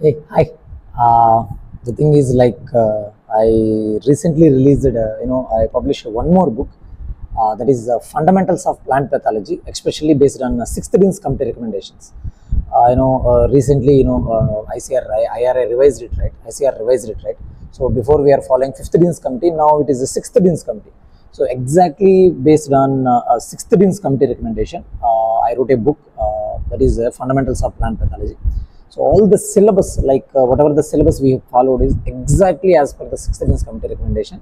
Hey, hi. Uh, the thing is, like, uh, I recently released, uh, you know, I published one more book uh, that is uh, Fundamentals of Plant Pathology, especially based on uh, sixth Dean's Committee recommendations. You know, recently, you know, ICAR, IRA revised it, right? ICAR revised it, right? So before we are following fifth Dean's Committee, now it is the sixth Dean's Committee. So exactly based on sixth Dean's Committee recommendation, I wrote a book that is Fundamentals of Plant Pathology. So all the syllabus, like uh, whatever the syllabus we have followed, is exactly as per the sixth Dean's Committee recommendation.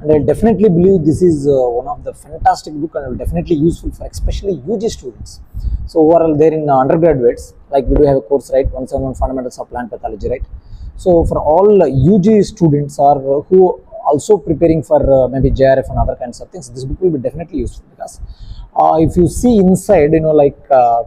And I definitely believe this is uh, one of the fantastic book and will definitely useful for especially UG students. So overall, there in uh, undergraduates, like we do have a course, right? 171 Fundamentals of Plant Pathology, right? So for all UG students or who also preparing for uh, maybe JRF and other kinds of things, this book will be definitely useful because uh, if you see inside, you know, like uh,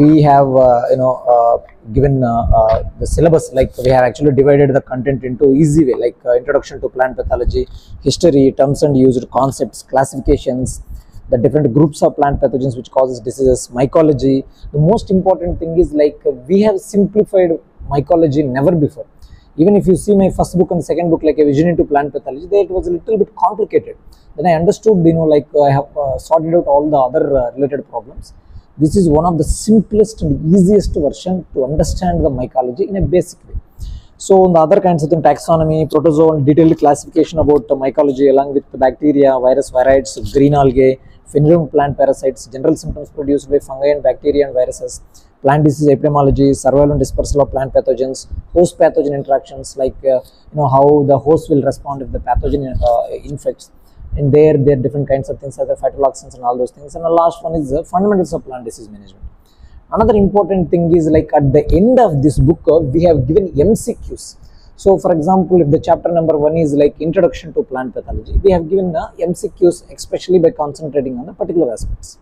we have uh, you know uh, given uh, uh, the syllabus like we have actually divided the content into easy way like uh, introduction to plant pathology history terms and used concepts classifications the different groups of plant pathogens which causes diseases mycology. The most important thing is like uh, we have simplified mycology never before. Even if you see my first book and second book like a vision into plant pathology there it was a little bit complicated. Then i understood you know like i have uh, sorted out all the other uh, related problems this is one of the simplest and easiest version to understand the mycology in a basic way. So on the other kinds of thing taxonomy protozoan detailed classification about mycology along with bacteria virus viroids green algae phenylium plant parasites general symptoms produced by fungi and bacteria and viruses plant disease epidemiology survival and dispersal of plant pathogens host pathogen interactions like uh, you know how the host will respond if the pathogen uh, infects and there there are different kinds of things other phytotoxins and all those things. And the last one is the fundamentals of plant disease management. Another important thing is like at the end of this book uh, we have given mcqs so for example if the chapter number one is like introduction to plant pathology we have given the mcqs especially by concentrating on the particular aspects.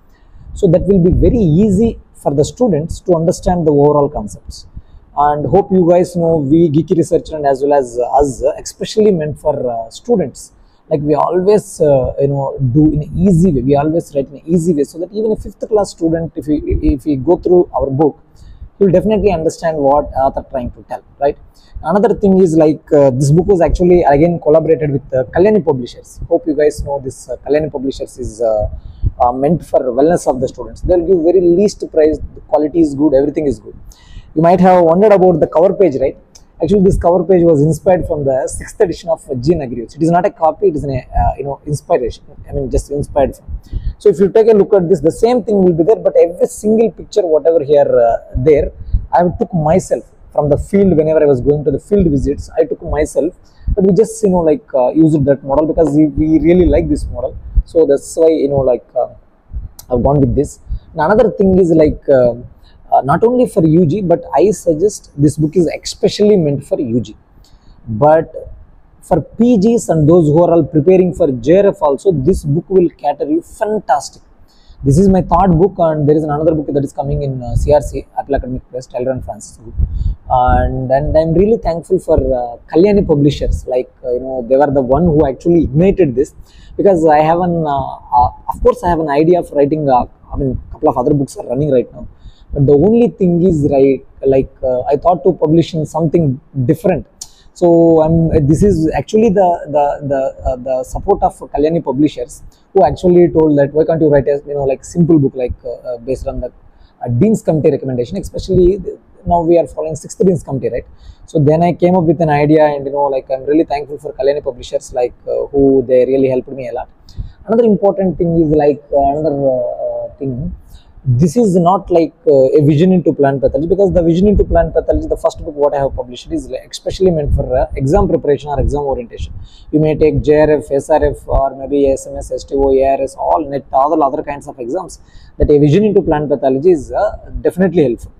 So that will be very easy for the students to understand the overall concepts. And hope you guys know we geeky researcher and as well as us especially meant for uh, students like we always uh, you know do in an easy way. We always write in an easy way so that even a fifth class student if we if we go through our book he will definitely understand what author trying to tell right? Another thing is like uh, this book was actually again collaborated with uh, kalyani publishers. Hope you guys know this uh, kalyani publishers is uh, uh, meant for wellness of the students. They'll give very least price the quality is good everything is good. You might have wondered about the cover page right actually this cover page was inspired from the sixth edition of gene agrios it is not a copy it is an uh, you know inspiration. I mean just inspired from. So if you take a look at this the same thing will be there but every single picture whatever here uh, there i took myself from the field whenever i was going to the field visits. I took myself but we just you know like uh, used that model because we, we really like this model. So that's why you know like uh, I've gone with this. And another thing is like uh, not only for UG, but I suggest this book is especially meant for UG. But for PGs and those who are all preparing for JRF also, this book will cater you fantastic. This is my third book, and there is another book that is coming in uh, CRC, Apple Academic Press, Taylor and Francis Group. And, and I'm really thankful for uh, Kalyani publishers. Like, uh, you know, they were the one who actually ignited this because I have an, uh, uh, of course, I have an idea of writing, uh, I mean, a couple of other books are running right now. But the only thing is, right, like, uh, I thought to publish in something different. So this is actually the the the, uh, the support of Kalyani publishers who actually told that why can't you write a you know like simple book like uh, uh, based on the uh, dean's committee recommendation? Especially the, now we are following sixth dean's committee right? So then I came up with an idea and you know like I'm really thankful for Kalyani publishers like uh, who they really helped me a lot. Another important thing is like another thing this is not like uh, a vision into plant pathology because the vision into plant pathology the first book what i have published is especially meant for uh, exam preparation or exam orientation. You may take jrf srf or maybe sms sto ars all net all other kinds of exams that a vision into plant pathology is uh, definitely helpful.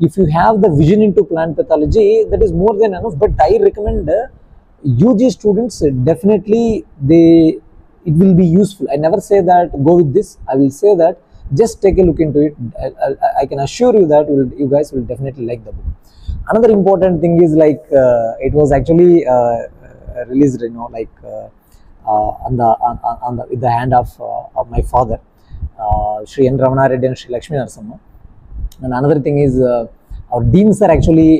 If you have the vision into plant pathology that is more than enough but i recommend uh, ug students uh, definitely they it will be useful. I never say that go with this. I will say that just take a look into it i, I, I can assure you that will, you guys will definitely like the book another important thing is like uh, it was actually uh, uh, released you know like uh, uh, on the on, on- the with the hand of uh, of my father Sri N Ramana Reddy and Sri Lakshmi Narasimha and another thing is our deans are actually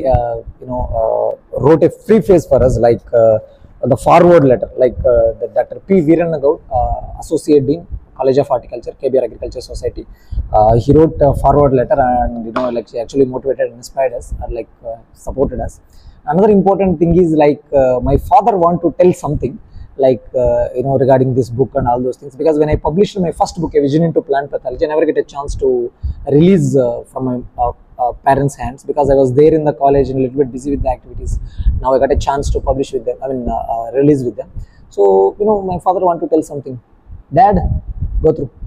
you know wrote a free face for us like the forward letter like Dr. P. Veeranagaud, uh, Associate Dean, College of Horticulture, KBR Agriculture Society. Uh, he wrote a forward letter and you know like he actually motivated and inspired us or like uh, supported us. Another important thing is like uh, my father want to tell something like uh, you know regarding this book and all those things because when I published my first book, A Vision into Plant Pathology, I never get a chance to release uh, from my uh, parents' hands because I was there in the college and a little bit busy with the activities. Now I got a chance to publish with them. I mean, release with them. So you know, my father want to tell something. Dad, go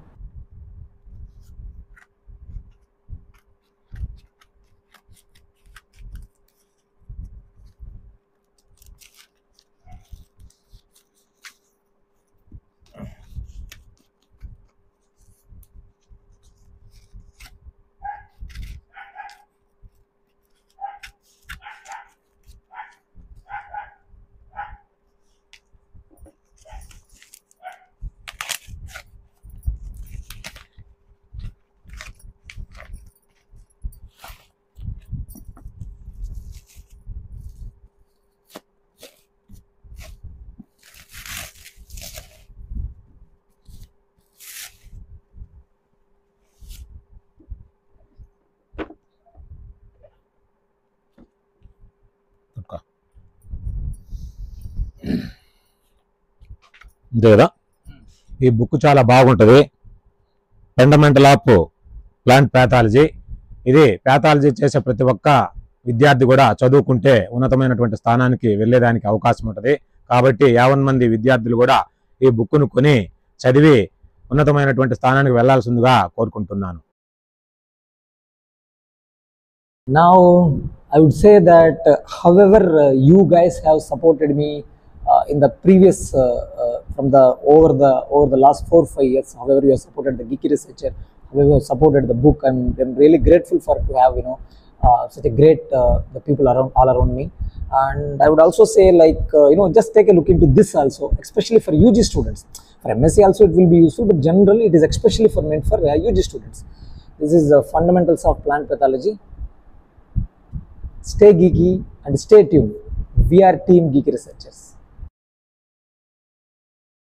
అంతే కదా? ఈ book చాలా బాగుంటుంది. Fundamental of plant pathology ఇది pathology చేసే ప్రతి ఒక్క విద్యార్థి కూడా చదువుకుంటే ఉన్నతమైనటువంటి స్థానానికి వెళ్ళేదానికి అవకాశం ఉంటుంది. కాబట్టి యావన్ మంది విద్యార్థులు కూడా ఈ బుక్ను కొని చదివి ఉన్నతమైనటువంటి స్థానానికి వెళ్ళాల్సిందిగా కోరుకుంటున్నాను. Now, I would say that how however uh, you guys have supported me in the previous uh, uh, from the over the over the last four five years, however you have supported the geeky researcher, however you have supported the book, I'm, I'm really grateful for to have you know uh, such a great uh, the people around all around me. And I would also say like uh, you know just take a look into this also, especially for UG students. For MSc also it will be useful, but generally it is especially for meant for uh, UG students. This is the fundamentals of plant pathology stay geeky and stay tuned. We are Team Geeky Researchers.